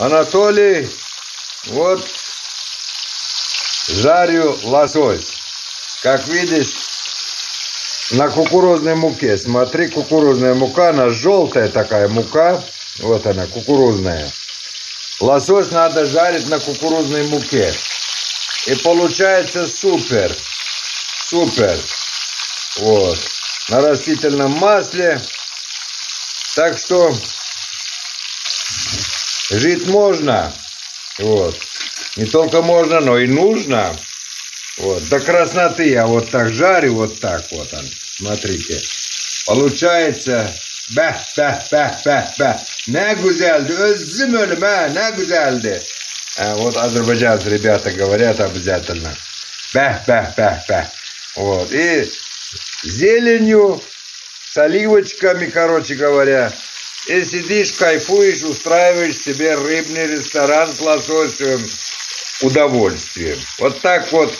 Анатолий, вот жарю лосось. Как видишь, на кукурузной муке. Смотри, кукурузная мука, она желтая такая мука. Вот она, кукурузная. Лосось надо жарить на кукурузной муке. И получается супер. Супер. Вот. На растительном масле. Так что жить можно. Вот. Не только можно, но и нужно. Вот. До красноты я вот так жарю, вот так вот он. Смотрите. Получается Beh beh beh beh beh. Ne güzeldi. Özüm ölüm ha. Ne güzeldi. А, вот азербайджанцы ребята говорят обязательно. Бэх, бэх, бэх, бэх. Вот. И зеленью, с оливочками, короче говоря. И сидишь, кайфуешь, устраиваешь себе рыбный ресторан с лососем удовольствием. Вот так вот